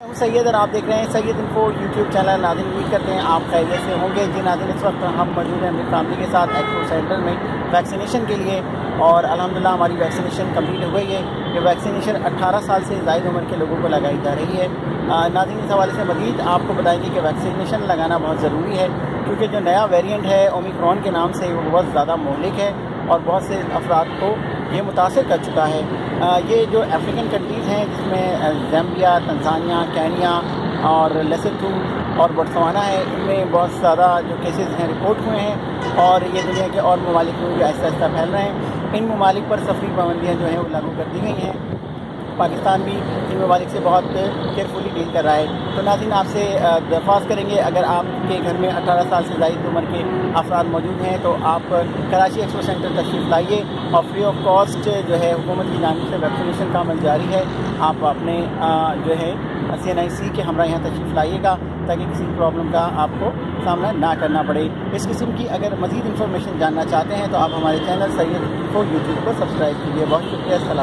हम सैयद, और आप देख रहे हैं सैयद इनको यूट्यूब चैनल नादिन उम्मीद करते हैं। आप खैरियत से होंगे। जी नादिन, इस वक्त हम मौजूद हैं अपनी फैमिली के साथ एक्सपो सेंटर में वैक्सीनेशन के लिए। और अलहमदिल्ला हमारी वैक्सीनेशन कंप्लीट हो गई है। ये वैक्सीनेशन 18 साल से जायद उम्र के लोगों को लगाई जा रही है। नादिन, इस हवाले से मजीद आपको बताएँगे कि वैक्सीनेशन लगाना बहुत ज़रूरी है, क्योंकि जो नया वेरियंट है, ओमिक्रॉन के नाम से, वो बहुत ज़्यादा मोहलिक है और बहुत से अफराद को ये मुतासर कर चुका है। ये जो अफ्रीकन कंट्रीज़ हैं, जिसमें जम्बिया तंजानिया कैनिया और लेसथू और बटसवाना है, इनमें बहुत ज़्यादा जो केसेस हैं रिपोर्ट हुए हैं और ये दुनिया के और ममालिक में भी आहिस्ता आहिस्ता फैल रहे हैं। इन ममालिक पर सफरी पाबंदियाँ जो हैं, वो लागू कर दी गई हैं। पाकिस्तान भी इन ममालिक से बहुत केयरफुली डील कर रहा है। तो नाजिन आपसे दरख्वास्त करेंगे, अगर आपके घर में 18 साल से ज़ायद उम्र के अफराद मौजूद हैं तो आप कराची एक्सपो सेंटर तशरीफ़ लाइए और फ्री ऑफ़ कॉस्ट जो है, हुकूमत की जानब से वैक्सीनेशन का अमल जारी है। आप अपने जो है सी एन आई सी के हमारा यहाँ तशरीफ़ लाइएगा, ताकि किसी प्रॉब्लम का आपको सामना ना करना पड़े। इस किस्म की अगर मज़ीद इन्फॉर्मेशन जानना चाहते हैं तो आप हमारे चैनल सैयद को यूट्यूब पर सब्सक्राइब कीजिए। बहुत शुक्रिया असल